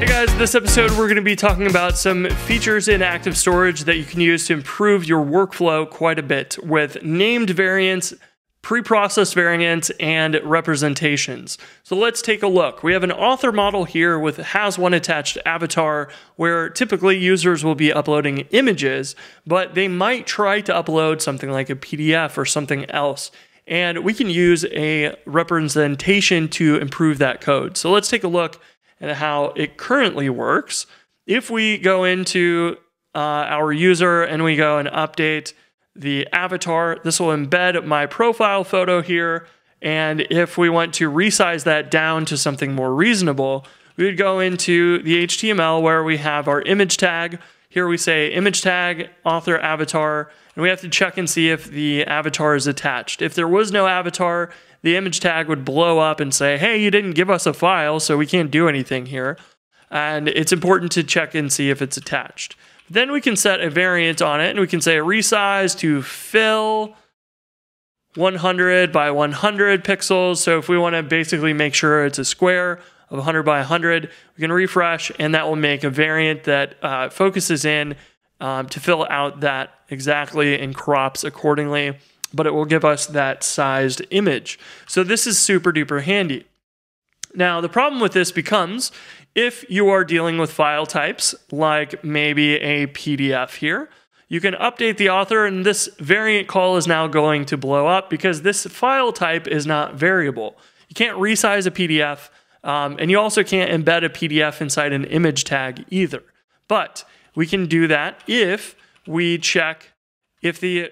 Hey guys, this episode we're going to be talking about some features in Active Storage that you can use to improve your workflow quite a bit with named variants, preprocessed variants, and representations. So let's take a look. We have an author model here with has one attached avatar where typically users will be uploading images, but they might try to upload something like a PDF or something else. And we can use a representation to improve that code. So let's take a look and how it currently works. If we go into uh, our user and we go and update the avatar, this will embed my profile photo here. And if we want to resize that down to something more reasonable, we would go into the HTML where we have our image tag. Here we say image tag, author avatar, and we have to check and see if the avatar is attached. If there was no avatar, the image tag would blow up and say, hey, you didn't give us a file, so we can't do anything here. And it's important to check and see if it's attached. Then we can set a variant on it and we can say resize to fill 100 by 100 pixels. So if we want to basically make sure it's a square of 100 by 100, we can refresh and that will make a variant that uh, focuses in um, to fill out that exactly and crops accordingly but it will give us that sized image. So this is super duper handy. Now, the problem with this becomes if you are dealing with file types, like maybe a PDF here, you can update the author, and this variant call is now going to blow up because this file type is not variable. You can't resize a PDF, um, and you also can't embed a PDF inside an image tag either. But we can do that if we check if the